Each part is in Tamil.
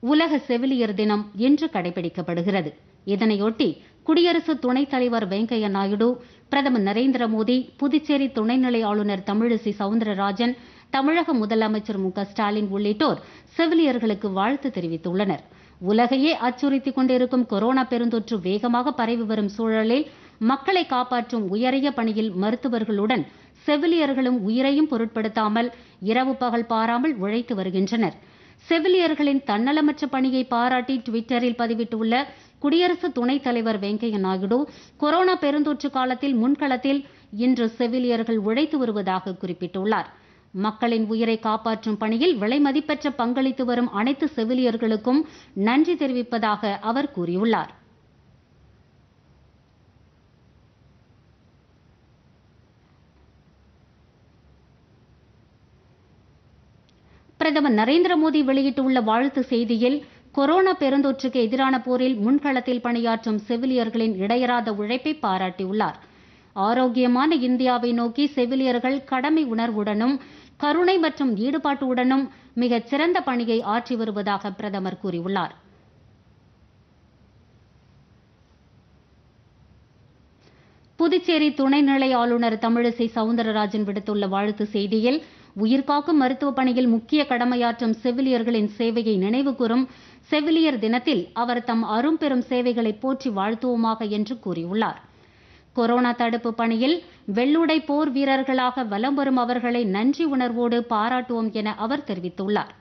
உலக செவிலியர் தினம் இன்று கடைபிடிக்கப்படுகிறது. இதனையொட்டி குடியரசு துணைத் தலைவர் வெங்கையா நாயுடு பிரதமர் நரேந்திர மோடி புதுச்சேரி துணைநிலை ஆளுநர் தமிழிசை சவுந்தரராஜன் தமிழக முதலமைச்சர் மு க ஸ்டாலின் உள்ளிட்டோர் செவிலியர்களுக்கு வாழ்த்து தெரிவித்துள்ளனர். உலகையே அச்சுறுத்திக் கொண்டிருக்கும் கொரோனா பெருந்தொற்று வேகமாக பரவி வரும் சூழலில் மக்களை காப்பாற்றும் உயரிய பணியில் மருத்துவர்களுடன் செவிலியர்களும் உயிரையும் பொருட்படுத்தாமல் இரவு பகல் பாராமல் உழைத்து வருகின்றனர். செவிலியர்களின் தன்னலமற்ற பணியை பாராட்டி டுவிட்டரில் பதிவிட்டுள்ள குடியரசு துணைத் தலைவர் வெங்கையா நாயுடு கொரோனா பெருந்தொற்று காலத்தில் முன்களத்தில் இன்று செவிலியர்கள் உழைத்து வருவதாக குறிப்பிட்டுள்ளார். மக்களின் உயிரை காப்பாற்றும் பணியில் விலைமதிப்பற்ற பங்களித்து வரும் அனைத்து செவிலியர்களுக்கும் நன்றி தெரிவிப்பதாக அவர் கூறியுள்ளார். பிரதமர் நரேந்திர மோடி வெளியிட்டுள்ள வாழ்த்து செய்தியில் கொரோனா பெருந்தொற்றுக்கு எதிரான போரில் முன்களத்தில் பணியாற்றும் செவிலியர்களின் இடையராத உழைப்பை பாராட்டியுள்ளார். ஆரோக்கியமான இந்தியாவை நோக்கி செவிலியர்கள் கடமை உணர்வுடனும் கருணை மற்றும் ஈடுபாட்டுடனும் மிகச் சிறந்த பணியை ஆற்றி வருவதாக பிரதமர் கூறியுள்ளார். புதுச்சேரி துணைநிலை ஆளுநர் தமிழிசை சவுந்தரராஜன் விடுத்துள்ள வாழ்த்து செய்தியில் உயிர்காக்கும் மருத்துவ பணியில் முக்கிய கடமையாற்றும் செவிலியர்களின் சேவையை நினைவுகூறும் செவிலியர் தினத்தில் அவர் தம் அரும்பெரும் சேவைகளை போற்றி வாழ்த்துவோமாக என்று கூறியுள்ளார். கொரோனா தடுப்பு பணியில் வெள்ளுடை போர் வீரர்களாக வலம் வரும் அவர்களை நன்றி உணர்வோடு பாராட்டுவோம் என அவர் தெரிவித்துள்ளார்.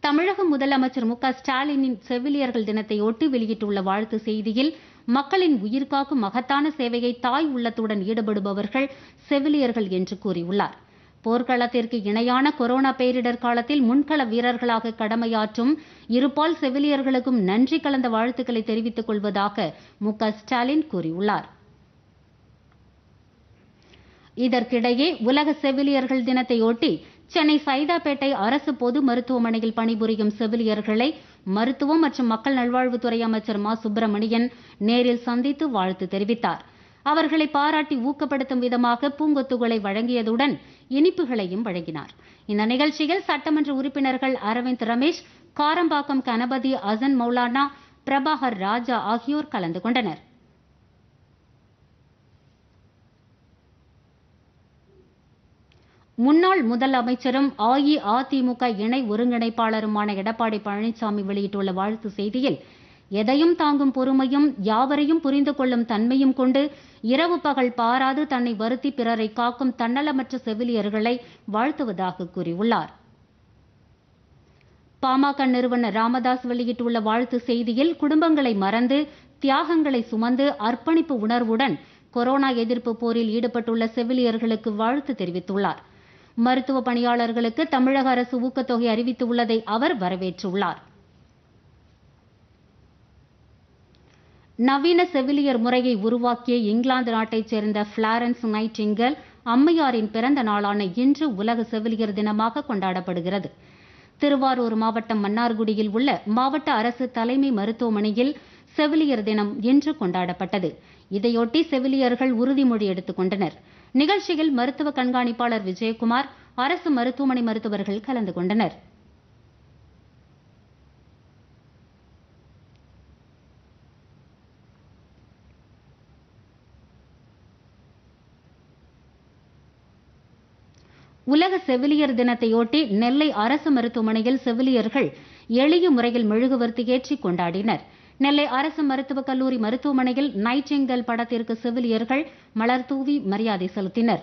தமிழக முதலமைச்சர் மு க ஸ்டாலினின் செவிலியர்கள் தினத்தையொட்டி வெளியிட்டுள்ள வாழ்த்து செய்தியில் மக்களின் உயிர்காக்கும் மகத்தான சேவையை தாய் உள்ளத்துடன் ஈடுபடுபவர்கள் செவிலியர்கள் என்று கூறியுள்ளார். போர்க்களத்திற்கு இணையான கொரோனா பேரிடர் காலத்தில் முன்கள வீரர்களாக கடமையாற்றும் இருபால் செவிலியர்களுக்கும் நன்றி கலந்த வாழ்த்துக்களை தெரிவித்துக் கொள்வதாக மு ஸ்டாலின் கூறியுள்ளார். இதற்கிடையே உலக செவிலியர்கள் தினத்தையொட்டி சென்னை சைதாப்பேட்டை அரசு பொது மருத்துவமனையில் பணிபுரியும் செவிலியர்களை மருத்துவம் மற்றும் மக்கள் நல்வாழ்வுத்துறை அமைச்சர் மா. சுப்பிரமணியன் நேரில் சந்தித்து வாழ்த்து தெரிவித்தார். அவர்களை பாராட்டி ஊக்கப்படுத்தும் விதமாக பூங்கொத்துகளை வழங்கியதுடன் இனிப்புகளையும் வழங்கினார். இந்த நிகழ்ச்சியில் சட்டமன்ற உறுப்பினர்கள் அரவிந்த் ரமேஷ் காரம்பாக்கம் கணபதி அசன் மௌலானா பிரபாகர் ராஜா ஆகியோர் கலந்து கொண்டனர். முன்னாள் முதலமைச்சரும் அஇஅதிமுக இணை ஒருங்கிணைப்பாளருமான எடப்பாடி பழனிசாமி வெளியிட்டுள்ள வாழ்த்து செய்தியில் எதையும் தாங்கும் பொறுமையும் யாவரையும் புரிந்து கொள்ளும் தன்மையும் கொண்டு இரவு பகல் பாராது தன்னை வருத்தி பிறரை காக்கும் தன்னலமற்ற செவிலியர்களை வாழ்த்துவதாக கூறியுள்ளார். பாமக நிறுவனர் ராமதாஸ் வெளியிட்டுள்ள வாழ்த்து செய்தியில் குடும்பங்களை மறந்து தியாகங்களை சுமந்து அர்ப்பணிப்பு உணர்வுடன் கொரோனா எதிர்ப்பு போரில் ஈடுபட்டுள்ள செவிலியர்களுக்கு வாழ்த்து தெரிவித்துள்ளார். மருத்துவ பணியாளர்களுக்கு தமிழக அரசு ஊக்கத்தொகை அறிவித்துள்ளதை அவர் வரவேற்றுள்ளார். நவீன செவிலியர் முறையை உருவாக்கிய இங்கிலாந்து நாட்டைச் சேர்ந்த பிளாரன்ஸ் நைட்டிங்கல் அம்மையாரின் பிறந்த நாளான இன்று உலக செவிலியர் தினமாக கொண்டாடப்படுகிறது. திருவாரூர் மாவட்டம் மன்னார்குடியில் உள்ள மாவட்ட அரசு தலைமை மருத்துவமனையில் செவிலியர் தினம் இன்று கொண்டாடப்பட்டது. இதையொட்டி செவிலியர்கள் உறுதிமொழி எடுத்துக் கொண்டனர். நிகழ்ச்சியில் மருத்துவ கண்காணிப்பாளர் விஜயகுமார் அரசு மருத்துவமனை மருத்துவர்கள் கலந்து கொண்டனர். உலக செவிலியர் தினத்தையொட்டி நெல்லை அரசு மருத்துவமனையில் செவிலியர்கள் எளிய முறையில் மெழுகுவர்த்தி ஏற்றி கொண்டாடினர். நெல்லை அரசு மருத்துவக் கல்லூரி மருத்துவமனையில் நைட்டிங்கல் படத்திற்கு செவிலியர்கள் மலர் தூவி மரியாதை செலுத்தினர்.